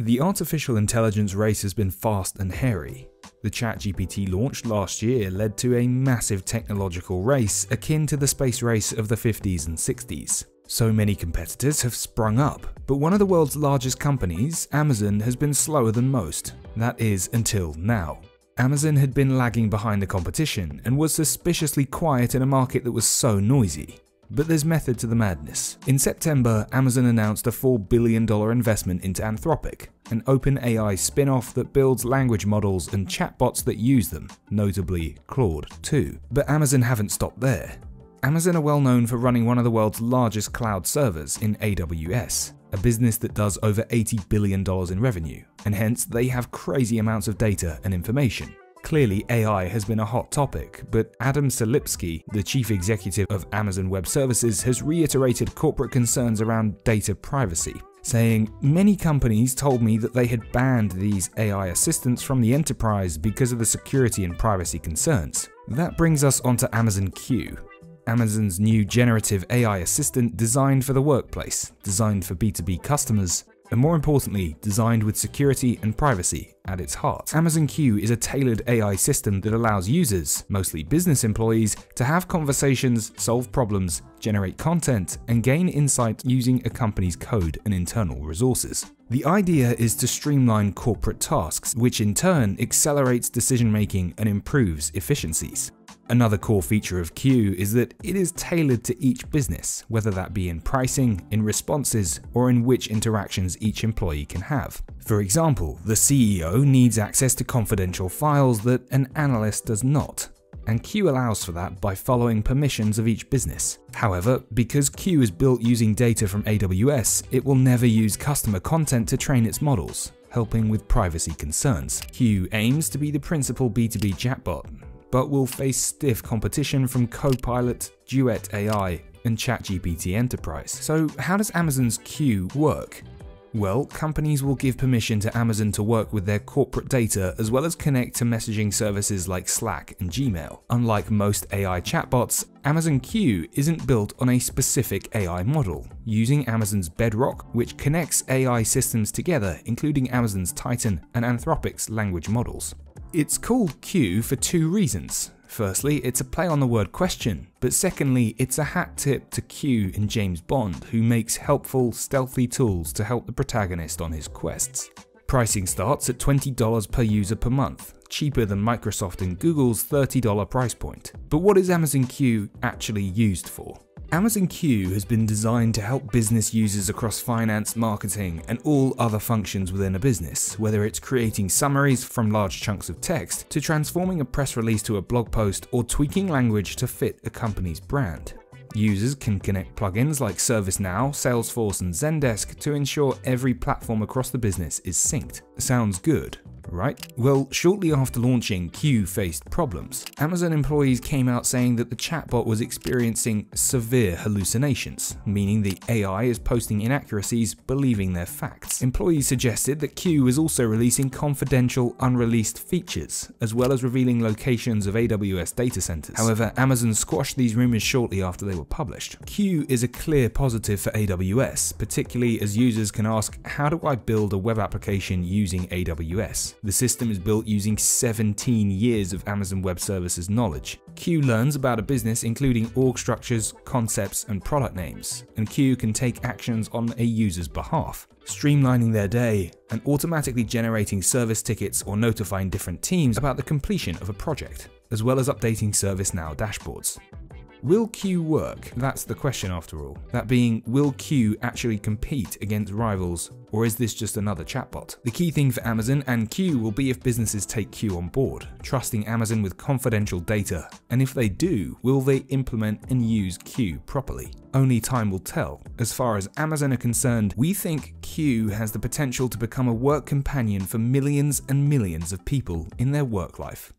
The artificial intelligence race has been fast and hairy. The ChatGPT launch last year led to a massive technological race akin to the space race of the 50s and 60s. So many competitors have sprung up, but one of the world's largest companies, Amazon, has been slower than most. That is, until now. Amazon had been lagging behind the competition and was suspiciously quiet in a market that was so noisy. But there's method to the madness. In September, Amazon announced a $4 billion investment into Anthropic, an OpenAI spin off that builds language models and chatbots that use them, notably Claude 2. But Amazon haven't stopped there. Amazon are well known for running one of the world's largest cloud servers in AWS, a business that does over $80 billion in revenue, and hence they have crazy amounts of data and information. Clearly, AI has been a hot topic, but Adam Selipsky, the chief executive of Amazon Web Services, has reiterated corporate concerns around data privacy, saying, Many companies told me that they had banned these AI assistants from the enterprise because of the security and privacy concerns. That brings us onto Amazon Q, Amazon's new generative AI assistant designed for the workplace, designed for B2B customers, and more importantly, designed with security and privacy at its heart. Amazon Q is a tailored AI system that allows users, mostly business employees, to have conversations, solve problems, generate content, and gain insight using a company's code and internal resources. The idea is to streamline corporate tasks, which in turn accelerates decision making and improves efficiencies. Another core feature of Q is that it is tailored to each business, whether that be in pricing, in responses, or in which interactions each employee can have. For example, the CEO needs access to confidential files that an analyst does not, and Q allows for that by following permissions of each business. However, because Q is built using data from AWS, it will never use customer content to train its models, helping with privacy concerns. Q aims to be the principal B2B chatbot, but will face stiff competition from Copilot, Duet AI, and ChatGPT Enterprise. So how does Amazon's Q work? Well, companies will give permission to Amazon to work with their corporate data as well as connect to messaging services like Slack and Gmail. Unlike most AI chatbots, Amazon Q isn't built on a specific AI model, using Amazon's Bedrock, which connects AI systems together, including Amazon's Titan and Anthropic's language models. It's called Q for two reasons. Firstly, it's a play on the word question, but secondly, it's a hat tip to Q in James Bond, who makes helpful, stealthy tools to help the protagonist on his quests. Pricing starts at $20 per user per month, cheaper than Microsoft and Google's $30 price point. But what is Amazon Q actually used for? Amazon Q has been designed to help business users across finance, marketing, and all other functions within a business, whether it's creating summaries from large chunks of text, to transforming a press release to a blog post, or tweaking language to fit a company's brand. Users can connect plugins like ServiceNow, Salesforce, and Zendesk to ensure every platform across the business is synced. Sounds good, right? Well, shortly after launching, Q faced problems. Amazon employees came out saying that the chatbot was experiencing severe hallucinations, meaning the AI is posting inaccuracies, believing their facts. Employees suggested that Q is also releasing confidential, unreleased features, as well as revealing locations of AWS data centers. However, Amazon squashed these rumors shortly after they were published. Q is a clear positive for AWS, particularly as users can ask, how do I build a web application using AWS? The system is built using 17 years of Amazon Web Services knowledge. Q learns about a business including org structures, concepts, and product names, and Q can take actions on a user's behalf, streamlining their day and automatically generating service tickets or notifying different teams about the completion of a project, as well as updating ServiceNow dashboards. Will Q work? That's the question after all. That being, will Q actually compete against rivals, or is this just another chatbot? The key thing for Amazon and Q will be if businesses take Q on board, trusting Amazon with confidential data, and if they do, will they implement and use Q properly? Only time will tell. As far as Amazon are concerned, we think Q has the potential to become a work companion for millions and millions of people in their work life.